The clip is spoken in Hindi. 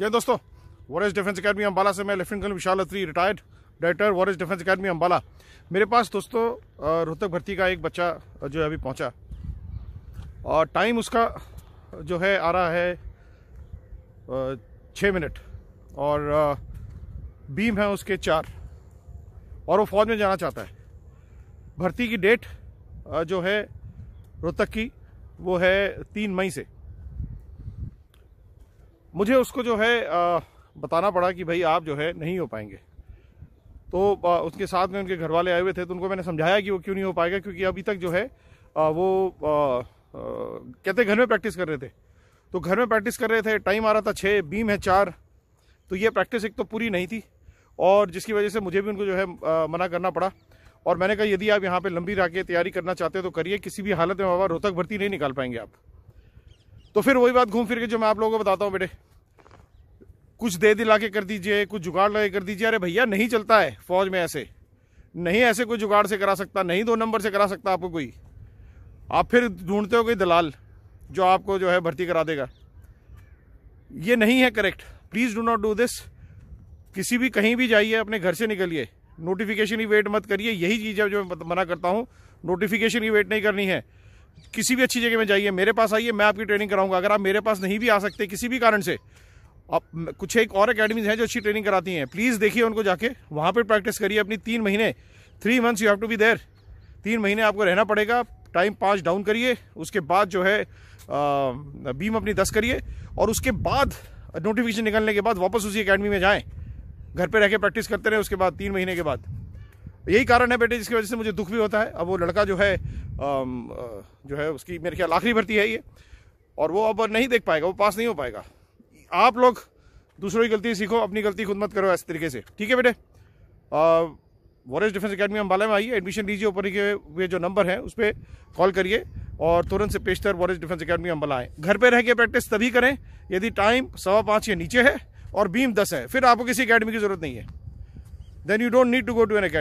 जय दोस्तों वॉरेज डिफेंस अकेडमी अम्बाला से मैं lieutenant colonel Vishal Atri retired director वॉरेज defence academy Ambala मेरे पास दोस्तों रोहतक भर्ती का एक बच्चा जो है अभी पहुँचा। और टाइम उसका जो है, आ रहा है छः मिनट और बीम है उसके चार। और वो फौज में जाना चाहता है। भर्ती की डेट जो है रोहतक की, वो है तीन मई से। मुझे उसको जो है आ, बताना पड़ा कि भाई आप जो है नहीं हो पाएँगे। तो आ, उसके साथ में उनके घर वाले आए हुए थे तो उनको मैंने समझाया कि वो क्यों नहीं हो पाएगा क्योंकि अभी तक जो है आ, वो आ, कहते घर में प्रैक्टिस कर रहे थे। तो घर में प्रैक्टिस कर रहे थे टाइम आ रहा था छः बीम है चार तो ये प्रैक्टिस एक तो पूरी नहीं थी और जिसकी वजह से मुझे भी उनको जो है आ, मना करना पड़ा। और मैंने कहा यदि आप यहाँ पे लंबी राह तैयारी करना चाहते हो तो करिए किसी भी हालत में बाबा रोहतक भर्ती नहीं निकाल पाएँगे आप। तो फिर वही बात घूम फिर के जो मैं आप लोगों को बताता हूँ बेटे। कुछ दे दिला के कर दीजिए, कुछ जुगाड़ लगा कर दीजिए। अरे भैया, नहीं चलता है फौज में ऐसे। नहीं ऐसे कोई जुगाड़ से करा सकता, नहीं दो नंबर से करा सकता आपको कोई। आप फिर ढूंढते हो कोई दलाल जो आपको जो है भर्ती करा देगा। ये नहीं है correct please do not do this किसी भी कहीं भी जाइए, अपने घर से निकलिए। नोटिफिकेशन की वेट मत करिए। यही चीज़ है जो मैं मना करता हूँ। नोटिफिकेशन की वेट नहीं करनी है। किसी भी अच्छी जगह में जाइए, मेरे पास आइए, मैं आपकी ट्रेनिंग कराऊँगा। अगर आप मेरे पास नहीं भी आ सकते किसी भी कारण से, आप कुछ एक और अकेडमीज हैं जो अच्छी ट्रेनिंग कराती हैं प्लीज़ देखिए उनको जाके, वहाँ पर प्रैक्टिस करिए अपनी तीन महीने। Three months you have to be there तीन महीने आपको रहना पड़ेगा टाइम पाँच डाउन करिए, उसके बाद जो है बीम अपनी दस करिए, और उसके बाद नोटिफिकेशन निकलने के बाद वापस उसी अकेडमी में जाएँ। घर पर रह के प्रैक्टिस करते रहे, उसके बाद, तीन महीने के बाद। यही कारण है बेटे, जिसकी वजह से मुझे दुख भी होता है। अब वो लड़का जो है जो है, उसकी मेरे ख्याल आखिरी भर्ती है ये। और वो अब नहीं देख पाएगा, वो पास नहीं हो पाएगा। आप लोग दूसरों की गलती सीखो, अपनी गलती खुद मत करो इस तरीके से। ठीक है बेटे? वॉरेज डिफेंस अकेडमी अम्बाला में आइए एडमिशन लीजिए, ऊपर के वे जो नंबर है, उस पर कॉल करिए और तुरंत से पेशतर वॉरेज डिफेंस अकेडमी अम्बाला आए। घर पे रह के प्रैक्टिस तभी करें, यदि टाइम सवा पाँच के नीचे है और बीम दस है, फिर आपको किसी अकेडमी की ज़रूरत नहीं है। Then you don't need to go to an academy